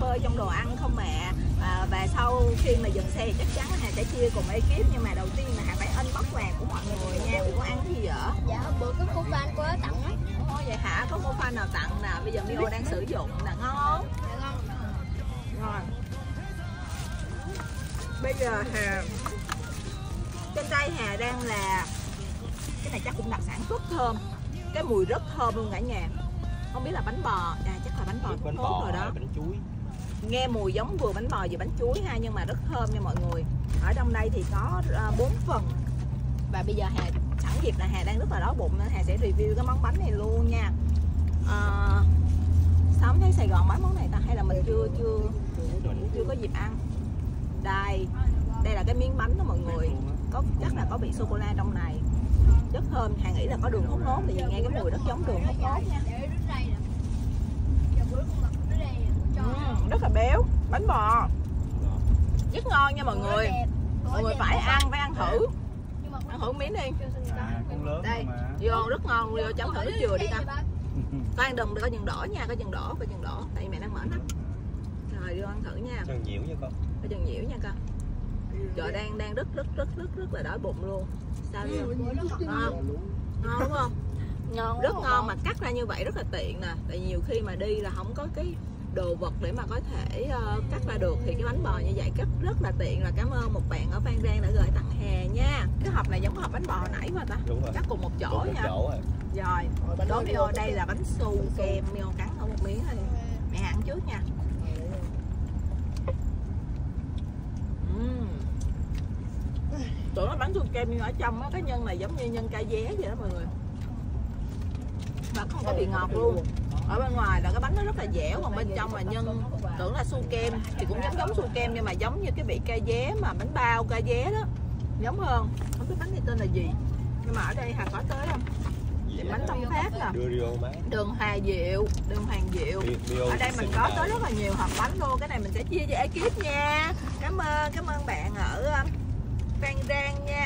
bơ trong đồ ăn không mẹ. À, và sau khi mà dừng xe chắc chắn là Hà sẽ chia cùng ekip nhưng mà đầu tiên là Hà phải unbox quà của mọi người nha Ủa ăn cái gì vậy? Dạ bữa có cô fan có tặng á. Ồ vậy hả? Có cô fan nào tặng nè? Bây giờ Mio đang sử dụng nè ngon không? Dạ ngon. Ngon Bây giờ Hà Trên tay Hà đang là Cái này chắc cũng đặc sản rất thơm Cái mùi rất thơm luôn cả nhà. Không biết là bánh bò À chắc là bánh bò bánh bò rồi đó. bánh chuối nghe mùi giống vừa bánh bò vừa bánh chuối ha nhưng mà rất thơm nha mọi người. Ở trong đây thì có ờ, bốn phần. Và bây giờ hà sẵn dịp là hà đang rất là đói bụng nên hà sẽ review cái món bánh này luôn nha. Ờ, à, sớm thấy sài gòn bán món này ta? Hay là mình chưa chưa chưa có dịp ăn? Đây đây là cái miếng bánh đó mọi người. Có chắc là có vị sô cô la trong này. Rất thơm hà nghĩ là có đường hút nốt thì nghe cái mùi rất giống đường hút nốt nha Để đứt đây nè Giờ bữa con mặc đứt đây nè Cho Ừm, rất là béo bánh bò. Rất ngon nha mọi người. mọi người phải ăn phải ăn thử. Nhưng mà ăn thử miếng đi. à Đây. vô rất ngon. Vô chấm thử nước dừa đi con con đừng có chừng đỏ nha có chừng đỏ có chừng đỏ. Tại vì mẹ đang mở nắp. Rồi vô ăn thử nha. Chân nhiễu nha con. Có chừng nhiễu nha con. Trời đang đang rất rất rất rất rất là đói bụng luôn. Sao vô ngon. Ngon. Đúng không? Ngon rất ngon mà cắt ra như vậy rất là tiện nè. Tại nhiều khi mà đi là không có cái đồ vật để mà có thể ờ, cắt ra được. Thì cái bánh bò như vậy cắt rất là tiện là cảm ơn một bạn ở Phan Rang đã gửi tặng hè nha. Cái hộp này giống hộp bánh bò nãy mà ta. Đúng rồi. Cắt cùng một chỗ Cùng một nha. chỗ rồi. Rồi đối Mio đây là bánh su kem Mio cắn ở một miếng thôi. Mẹ ăn trước nha. Tưởng là bánh su kem nhưng ở trong á cái nhân này giống như nhân cay vé vậy đó mọi người. Mà không có bị ngọt luôn ở bên ngoài là cái bánh nó rất là dẻo còn bên trong là nhân tưởng là su kem thì cũng giống giống su kem nhưng mà giống như cái vị ca vé mà bánh bao ca vé đó giống hơn. Không biết bánh này tên là gì nhưng mà ở đây hà có tới không? Bánh Tâm Phát má đường Hà Diệu đường Hoàng Diệu. Ở đây mình có tới rất là nhiều hộp bánh luôn. Cái này mình sẽ chia cho ekip nha. Cảm ơn cảm ơn bạn ở um, Phan Rang nha